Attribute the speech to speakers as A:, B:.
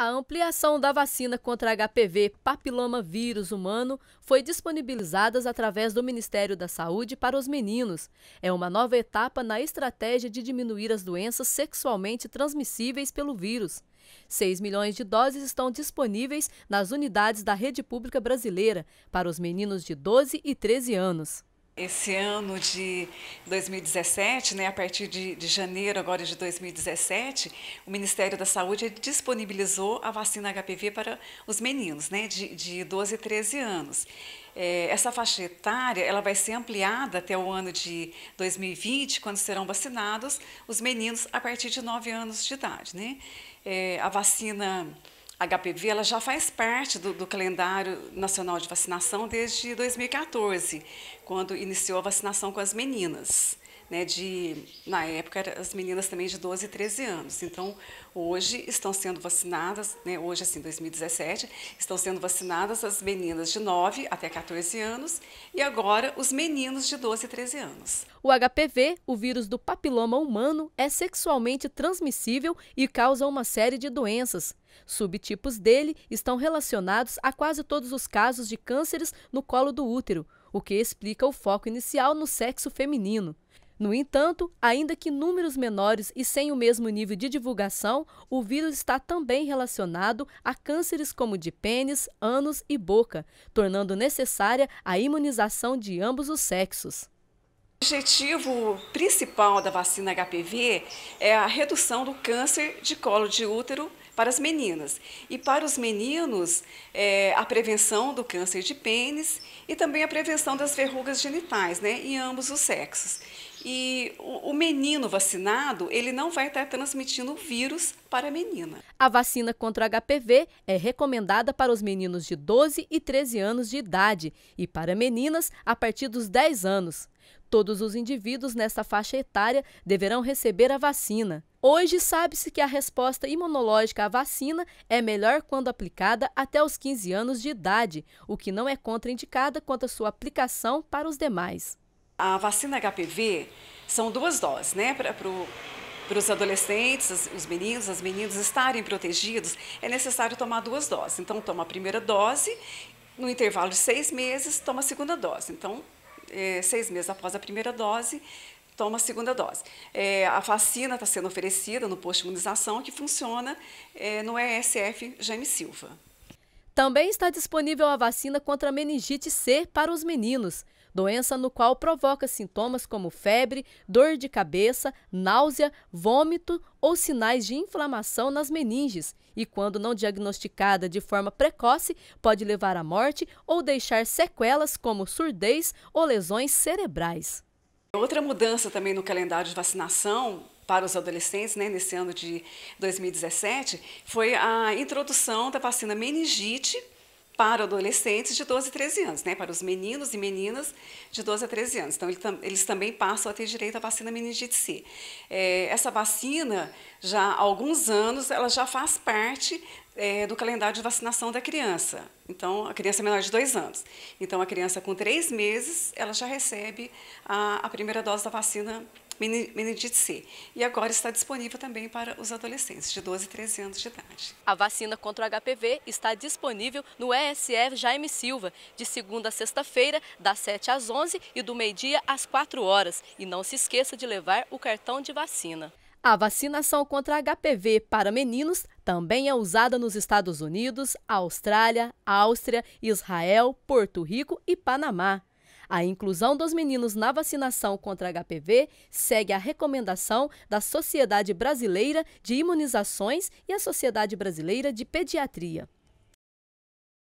A: A ampliação da vacina contra HPV papiloma vírus humano foi disponibilizada através do Ministério da Saúde para os meninos. É uma nova etapa na estratégia de diminuir as doenças sexualmente transmissíveis pelo vírus. 6 milhões de doses estão disponíveis nas unidades da rede pública brasileira para os meninos de 12 e 13 anos.
B: Esse ano de 2017, né, a partir de, de, janeiro agora de 2017, o Ministério da Saúde disponibilizou a vacina HPV para os meninos né, de, de 12 e 13 anos. É, essa faixa etária ela vai ser ampliada até o ano de 2020, quando serão vacinados os meninos a partir de 9 anos de idade. Né? É, a vacina HPV ela já faz parte do, do, calendário nacional de vacinação desde 2014, quando iniciou a vacinação com as meninas né, de, na época, as meninas também de 12 e 13 anos. Então, hoje estão sendo vacinadas, né, hoje, assim, 2017, estão sendo vacinadas as meninas de 9 até 14 anos e agora os meninos de 12 e 13 anos.
A: O HPV, o vírus do papiloma humano, é sexualmente transmissível e causa uma série de doenças. Subtipos dele estão relacionados a quase todos os casos de cânceres no colo do útero, o que explica o foco inicial no sexo feminino. No entanto, ainda que números menores e sem o mesmo nível de divulgação, o vírus está também relacionado a cânceres como de pênis, ânus e boca, tornando necessária a imunização de ambos os sexos.
B: O objetivo principal da vacina HPV é a redução do câncer de colo de útero para as meninas. E para os meninos, é, a prevenção do câncer de pênis e também a prevenção das verrugas genitais, né, em ambos os sexos. E o, menino vacinado, ele não vai estar transmitindo o vírus para a menina.
A: A vacina contra HPV é recomendada para os meninos de 12 e 13 anos de idade e para meninas a partir dos 10 anos. Todos os indivíduos nessa faixa etária deverão receber a vacina. Hoje sabe-se que a resposta imunológica à vacina é melhor quando aplicada até os 15 anos de idade, o que não é contraindicada quanto à sua aplicação para os demais.
B: A vacina HPV são duas doses, né? Para os adolescentes, os meninos, as meninas estarem protegidos, é necessário tomar duas doses. Então, toma a primeira dose, no intervalo de seis meses, toma a segunda dose. Então, é, seis meses após a primeira dose, toma a segunda dose. É, a vacina está sendo oferecida no posto de imunização, que funciona é, no ESF Jaime Silva.
A: Também está disponível a vacina contra a meningite C para os meninos, doença no qual provoca sintomas como febre, dor de cabeça, náusea, vômito ou sinais de inflamação nas meninges e, quando não diagnosticada de forma precoce, pode levar à morte ou deixar sequelas como surdez ou lesões cerebrais.
B: Outra mudança também no calendário de vacinação para os adolescentes, né, nesse ano de 2017, foi a introdução da vacina meningite para adolescentes de 12 a 13 anos, né, para os meninos e meninas de 12 a 13 anos. Então, eles também passam a ter direito à vacina meningite C. É, essa vacina, já há alguns anos, ela já faz parte é, do calendário de vacinação da criança. Então, a criança menor de dois anos. Então, a criança com três meses, ela já recebe a, a primeira dose da vacina meningite C. E agora está disponível também para os adolescentes de 12 e 13 anos de idade.
A: A vacina contra o HPV está disponível no ESF Jaime Silva, de segunda a sexta-feira, das 7 às 11 e do meio-dia às 4 horas. E não se esqueça de levar o cartão de vacina. A vacinação contra HPV para meninos também é usada nos Estados Unidos, Austrália, Áustria, Israel, Porto Rico e Panamá. A inclusão dos meninos na vacinação contra HPV segue a recomendação da Sociedade Brasileira de Imunizações e a Sociedade Brasileira de Pediatria.